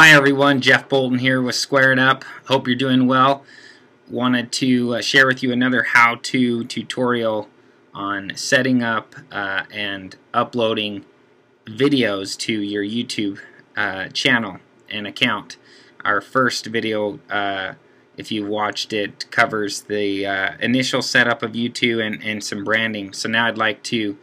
Hi everyone, Jeff Boulton here with Square It Up. Hope you're doing well. Wanted to uh, share with you another how-to tutorial on setting up uh, and uploading videos to your YouTube uh, channel and account. Our first video, uh, if you watched it, covers the uh, initial setup of YouTube and, and some branding. So now I'd like to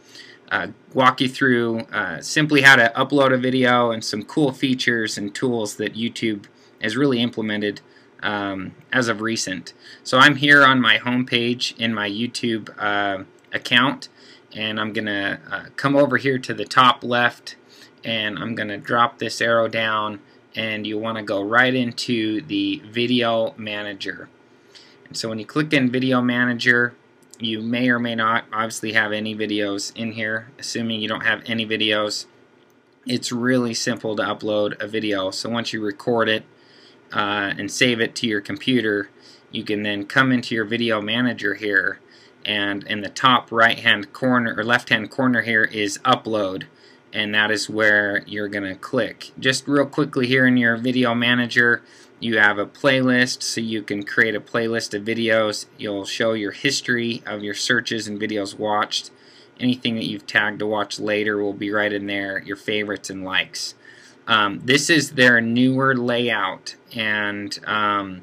uh, walk you through uh, simply how to upload a video and some cool features and tools that YouTube has really implemented um, as of recent. So I'm here on my home page in my YouTube uh, account and I'm gonna uh, come over here to the top left and I'm gonna drop this arrow down and you want to go right into the video manager. And so when you click in video manager you may or may not obviously have any videos in here. Assuming you don't have any videos, it's really simple to upload a video. So once you record it uh, and save it to your computer, you can then come into your video manager here and in the top right hand corner or left hand corner here is upload and that is where you're gonna click. Just real quickly here in your video manager you have a playlist so you can create a playlist of videos. You'll show your history of your searches and videos watched. Anything that you've tagged to watch later will be right in there, your favorites and likes. Um, this is their newer layout and um,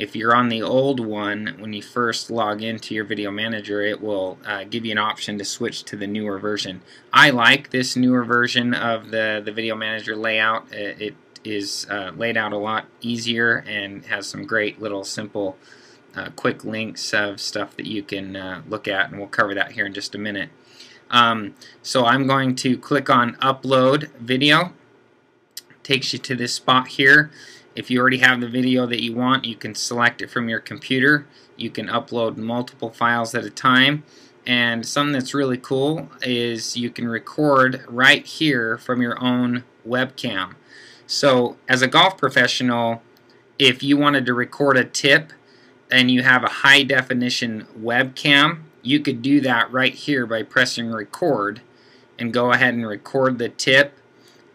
if you're on the old one, when you first log into your video manager, it will uh, give you an option to switch to the newer version. I like this newer version of the, the video manager layout. It, is uh, laid out a lot easier and has some great little simple uh, quick links of stuff that you can uh, look at and we'll cover that here in just a minute. Um, so I'm going to click on upload video takes you to this spot here if you already have the video that you want you can select it from your computer. You can upload multiple files at a time. And something that's really cool is you can record right here from your own webcam. So as a golf professional, if you wanted to record a tip and you have a high definition webcam, you could do that right here by pressing record and go ahead and record the tip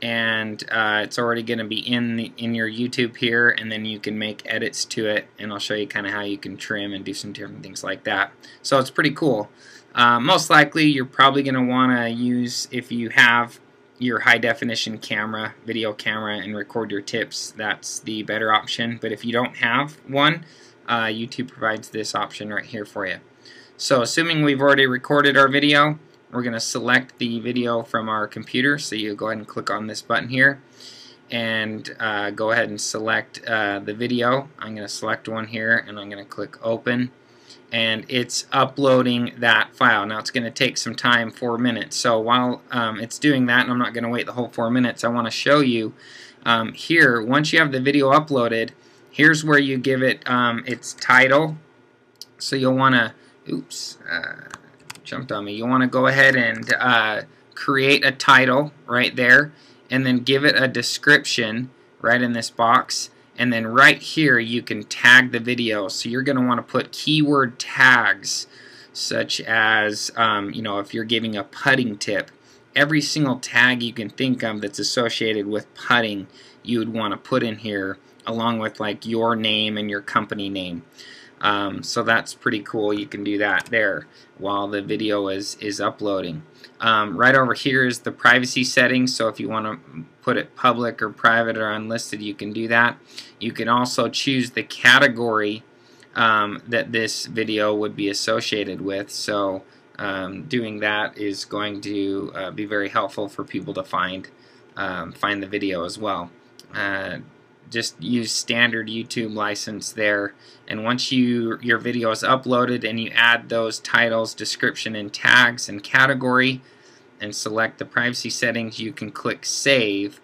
and uh, it's already going to be in the, in your YouTube here and then you can make edits to it and I'll show you kind of how you can trim and do some different things like that. So it's pretty cool. Uh, most likely you're probably going to want to use if you have your high definition camera, video camera, and record your tips, that's the better option. But if you don't have one, uh, YouTube provides this option right here for you. So assuming we've already recorded our video, we're going to select the video from our computer. So you go ahead and click on this button here and uh, go ahead and select uh, the video. I'm going to select one here and I'm going to click open and it's uploading that file. Now it's going to take some time, four minutes. So while um, it's doing that, and I'm not going to wait the whole four minutes, I want to show you um, here, once you have the video uploaded, here's where you give it um, its title. So you'll want to, oops, uh, jumped on me. You'll want to go ahead and uh, create a title right there, and then give it a description right in this box. And then right here you can tag the video. So you're going to want to put keyword tags such as um, you know if you're giving a putting tip every single tag you can think of that's associated with putting you would want to put in here along with like your name and your company name um, so that's pretty cool you can do that there while the video is is uploading um, right over here is the privacy settings, so if you want to put it public or private or unlisted, you can do that. You can also choose the category um, that this video would be associated with, so um, doing that is going to uh, be very helpful for people to find um, find the video as well. Uh, just use standard YouTube license there. And once you your video is uploaded and you add those titles description and tags and category and select the privacy settings you can click save.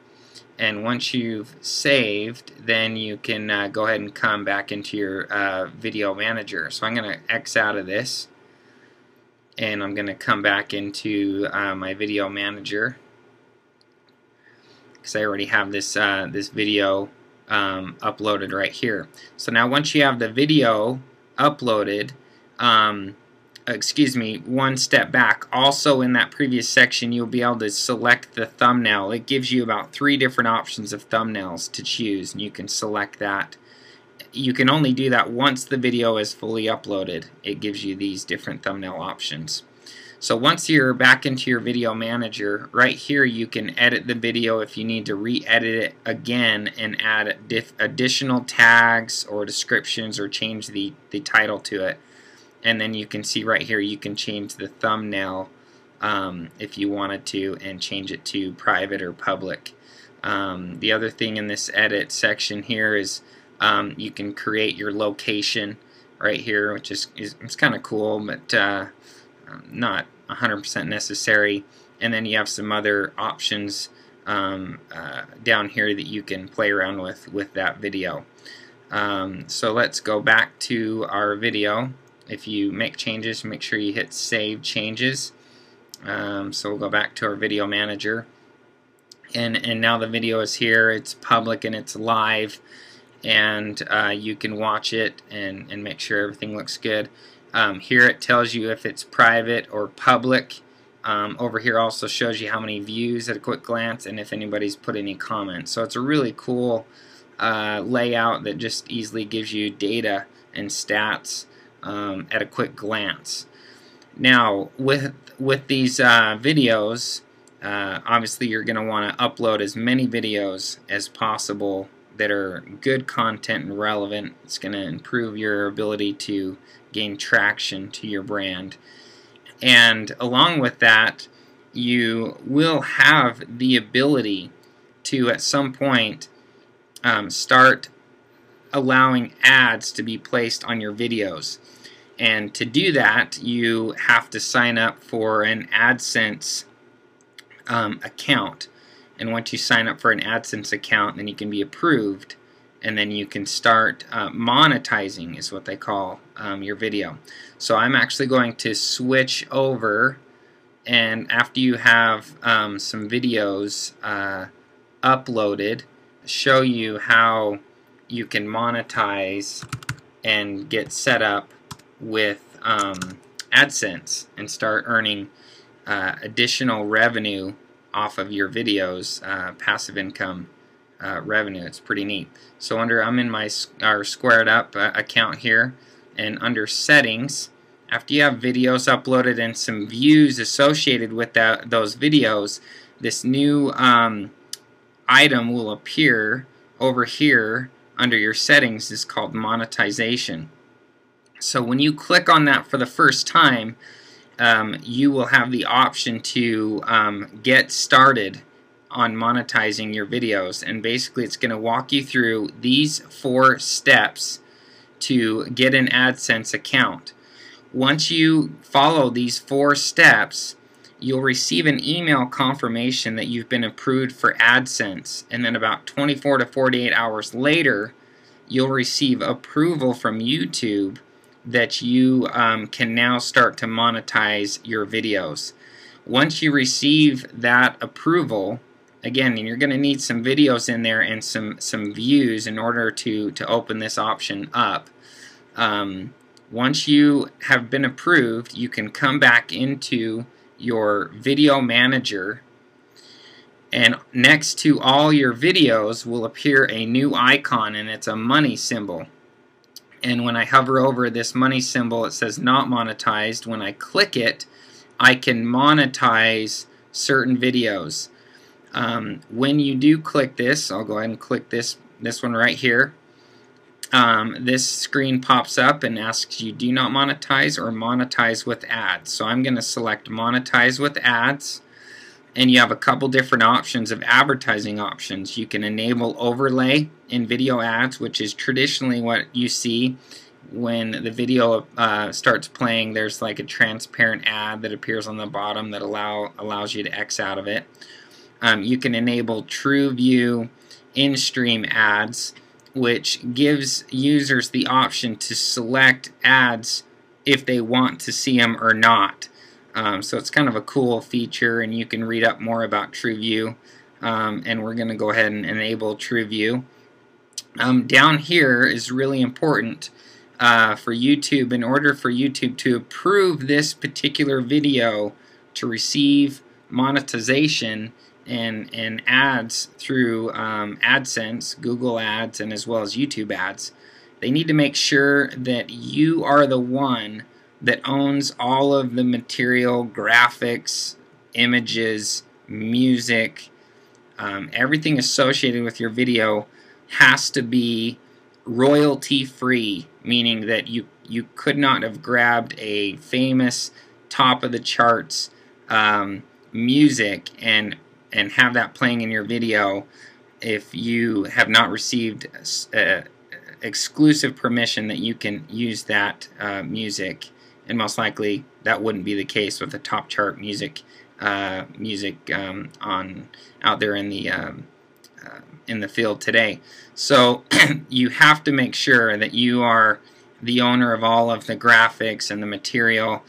And once you've saved then you can uh, go ahead and come back into your uh, video manager. So I'm gonna X out of this. And I'm gonna come back into uh, my video manager. Because I already have this uh, this video um, uploaded right here. So now once you have the video uploaded, um, excuse me, one step back. Also in that previous section, you'll be able to select the thumbnail. It gives you about three different options of thumbnails to choose, and you can select that. You can only do that once the video is fully uploaded. It gives you these different thumbnail options. So once you're back into your video manager, right here you can edit the video if you need to re-edit it again and add additional tags or descriptions or change the, the title to it. And then you can see right here you can change the thumbnail um, if you wanted to and change it to private or public. Um, the other thing in this edit section here is um, you can create your location right here which is, is it's kind of cool but uh, not 100% necessary. And then you have some other options um, uh, down here that you can play around with with that video. Um, so let's go back to our video. If you make changes, make sure you hit Save Changes. Um, so we'll go back to our video manager. And, and now the video is here, it's public and it's live and uh, you can watch it and, and make sure everything looks good. Um, here it tells you if it's private or public. Um, over here also shows you how many views at a quick glance and if anybody's put any comments. So it's a really cool uh, layout that just easily gives you data and stats um, at a quick glance. Now with with these uh, videos, uh, obviously you're going to want to upload as many videos as possible that are good content and relevant. It's going to improve your ability to gain traction to your brand. And along with that, you will have the ability to, at some point, um, start allowing ads to be placed on your videos. And to do that, you have to sign up for an AdSense um, account. And once you sign up for an AdSense account, then you can be approved and then you can start uh, monetizing is what they call um, your video. So I'm actually going to switch over and after you have um, some videos uh, uploaded show you how you can monetize and get set up with um, AdSense and start earning uh, additional revenue off of your videos, uh, passive income uh, revenue. It's pretty neat. So under I'm in my our Square It Up uh, account here and under settings after you have videos uploaded and some views associated with that those videos this new um, item will appear over here under your settings is called monetization. So when you click on that for the first time um, you will have the option to um, get started on monetizing your videos and basically it's going to walk you through these four steps to get an AdSense account. Once you follow these four steps you'll receive an email confirmation that you've been approved for AdSense and then about 24 to 48 hours later you'll receive approval from YouTube that you um, can now start to monetize your videos. Once you receive that approval again, you're going to need some videos in there and some, some views in order to, to open this option up. Um, once you have been approved, you can come back into your video manager and next to all your videos will appear a new icon and it's a money symbol. And when I hover over this money symbol it says not monetized. When I click it I can monetize certain videos. Um, when you do click this, I'll go ahead and click this, this one right here. Um, this screen pops up and asks you do not monetize or monetize with ads. So I'm going to select monetize with ads and you have a couple different options of advertising options. You can enable overlay in video ads which is traditionally what you see when the video uh, starts playing there's like a transparent ad that appears on the bottom that allow allows you to X out of it um, you can enable TrueView in-stream ads, which gives users the option to select ads if they want to see them or not. Um, so it's kind of a cool feature, and you can read up more about TrueView. Um, and we're going to go ahead and enable TrueView. Um, down here is really important. uh, for YouTube, in order for YouTube to approve this particular video to receive monetization and, and ads through um, AdSense, Google Ads, and as well as YouTube ads, they need to make sure that you are the one that owns all of the material, graphics, images, music, um, everything associated with your video has to be royalty free, meaning that you you could not have grabbed a famous top of the charts um, music and and have that playing in your video if you have not received uh, exclusive permission that you can use that uh, music and most likely that wouldn't be the case with the top chart music uh, music um, on out there in the um, uh, in the field today. So you have to make sure that you are the owner of all of the graphics and the material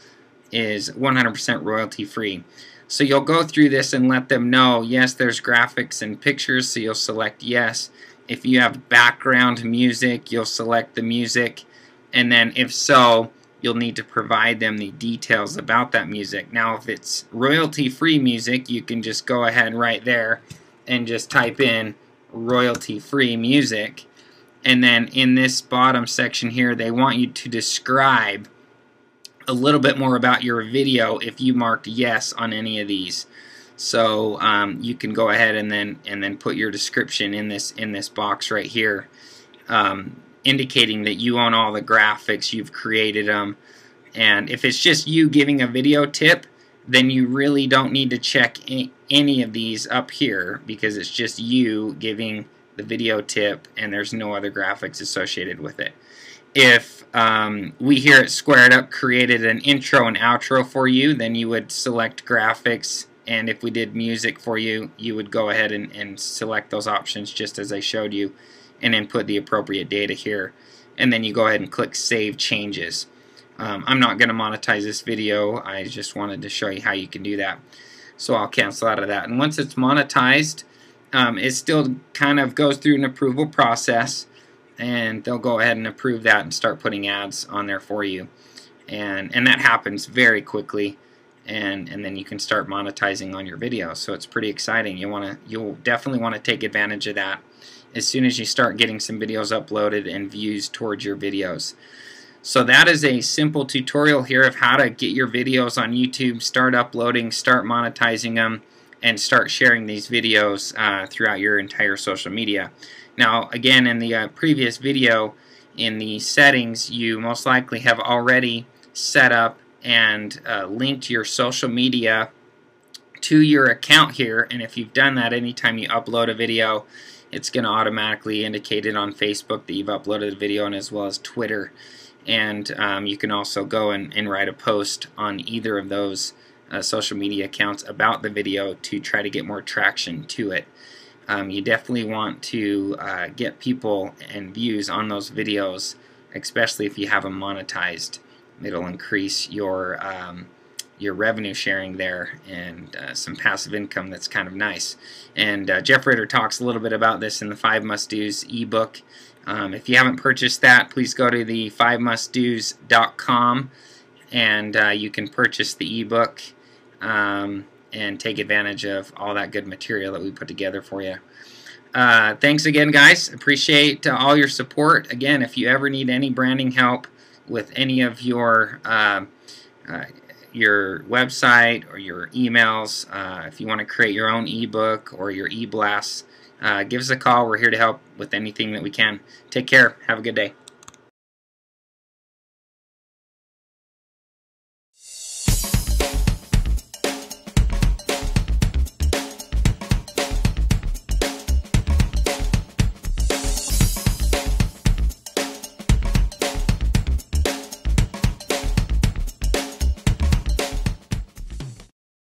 is 100% royalty free. So you'll go through this and let them know, yes, there's graphics and pictures, so you'll select yes. If you have background music, you'll select the music. And then if so, you'll need to provide them the details about that music. Now, if it's royalty-free music, you can just go ahead right there and just type in royalty-free music. And then in this bottom section here, they want you to describe a little bit more about your video if you marked yes on any of these. So um, you can go ahead and then and then put your description in this in this box right here, um, indicating that you own all the graphics, you've created them, and if it's just you giving a video tip, then you really don't need to check any of these up here because it's just you giving the video tip and there's no other graphics associated with it if um, we here at Square It Up created an intro and outro for you, then you would select graphics, and if we did music for you, you would go ahead and, and select those options just as I showed you, and input the appropriate data here. And then you go ahead and click Save Changes. Um, I'm not going to monetize this video, I just wanted to show you how you can do that. So I'll cancel out of that. And once it's monetized, um, it still kind of goes through an approval process and they'll go ahead and approve that and start putting ads on there for you. And and that happens very quickly and and then you can start monetizing on your videos so it's pretty exciting. You want to you'll definitely want to take advantage of that as soon as you start getting some videos uploaded and views towards your videos. So that is a simple tutorial here of how to get your videos on YouTube start uploading start monetizing them and start sharing these videos uh, throughout your entire social media now, again, in the uh, previous video, in the settings, you most likely have already set up and uh, linked your social media to your account here. And if you've done that, anytime you upload a video, it's going to automatically indicate it on Facebook that you've uploaded the video and as well as Twitter. And um, you can also go and, and, write a post on either of those uh, social media accounts about the video to try to get more traction to it um, you definitely want to uh, get people and views on those videos, especially if you have them monetized. It'll increase your um, your revenue sharing there and uh, some passive income that's kind of nice. And uh, Jeff Ritter talks a little bit about this in the Five Must Do's ebook. Um, if you haven't purchased that, please go to the fivemustdos.com and uh, you can purchase the ebook. Um, and take advantage of all that good material that we put together for you. Uh, thanks again, guys. Appreciate uh, all your support. Again, if you ever need any branding help with any of your uh, uh your website or your emails, uh, if you want to create your own ebook or your e-blast, uh, give us a call. We're here to help with anything that we can. Take care. Have a good day.